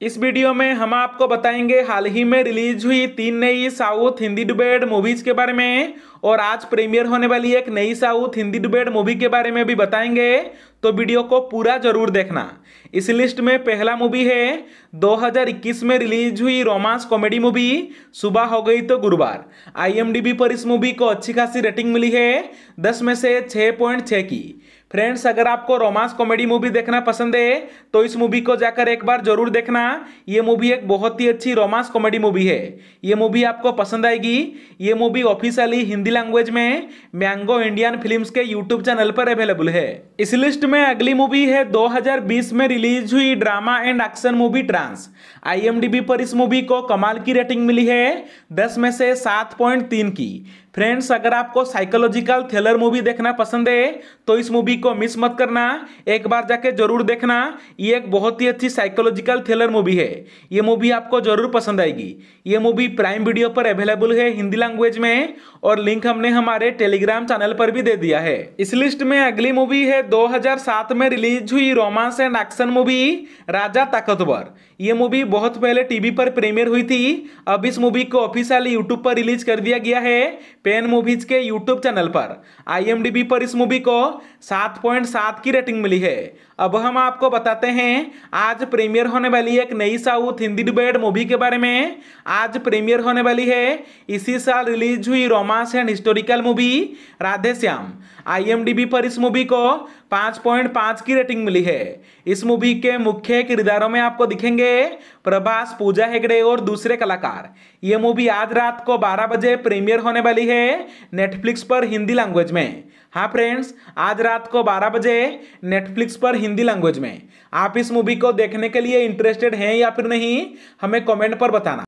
इस वीडियो में हम आपको बताएँगे हाल ही में रिलीज़ हुई तीन नई साउथ हिंदी डिबेट मूवीज़ के बारे में। और आज प्रीमियर होने वाली एक नई साउथ हिंदी डिबेट मूवी के बारे में भी बताएँगे तो वीडियो को पूरा ज़रूर देखना। इस लिस्ट में पहला मूवी है 2021 में रिलीज़ हुई रोमांस कॉमेडी मूवी सुबह हो गई तो गुरुवार। आईएमडीबी पर इस मूवी को अच्छी खासी रेटिंग मिली है 10 में से 6.6 की। फ्रेंड्स अगर आपको रोमांस कॉमेडी मूवी देखना पसंद है तो इस मूवी को जाकर एक बार ज़रूर देखना। ये मूवी एक बहुत ही अच्छी रोमांस कॉमेडी मूवी है। ये मूवी आपको पसंद आएगी। ये मूवी ऑफिशियली हिंदी लैंग्वेज में मैंगो इंडियन फिल्म्स के यूट्यूब चैनल पर अवेलेबल है। इस लिस्ट में अगली मूवी है 2020 में रिलीज़ हुई drama and action movie trance IMDb पर इस मूवी को कमाल की रेटिंग मिली है 10 में से 7.3 की। फ्रेंड्स अगर आपको साइकोलॉजिकल थ्रिलर मूवी देखना पसंद है तो इस मूवी को मिस मत करना। एक बार जाके ज़रूर देखना। ये एक बहुत ही अच्छी साइकोलॉजिकल थ्रिलर मूवी है। ये मूवी आपको ज़रूर पसंद आएगी। ये मूवी प्राइम वीडियो पर अवेलेबल है हिंदी लैंग्वेज में, और लिंक हमने हमारे टेलीग्राम चैनल पर भी दे दिया है। इस लिस्ट में अगली मूवी है 2007 में रिलीज़ हुई romance and action movie Raja Taaqatwar. ये मूवी बहुत पहले टीवी पर प्रीमियर हुई थी। अब इस मूवी को ऑफिशियली यूट्यूब पर रिलीज़ कर दिया गया है। पेन मूवीज़ के यूट्यूब चैनल पर। आईएमडीबी पर इस मूवी को 7.7 की रेटिंग मिली है। अब हम आपको बताते हैं, आज प्रीमियर होने वाली एक नई साउथ हिंदी डिबेट मूवी के बारे में। आज प्रीमियर होने वाली है, इसी साल रिलीज़ हुई romance and historical movie Radhe Shyam. IMDb पर इस मूवी को 5.5 की रेटिंग मिली है। इस मूवी के मुख्य किरदारों में आपको दिखेंगे प्रभास पूजा हेगड़े और दूसरे कलाकार। ये मूवी आज रात को 12 बजे प्रीमियर होने वाली है नेटफ्लिक्स पर हिंदी लैंग्वेज में। हाँ फ्रेंड्स आज रात को 12 बजे नेटफ्लिक्स पर हिंदी लैंग्वेज में। आप इस मूवी को देखने के लिए इंटरेस्टेड हैं या फिर नहीं, हमें कमेंट पर बताना।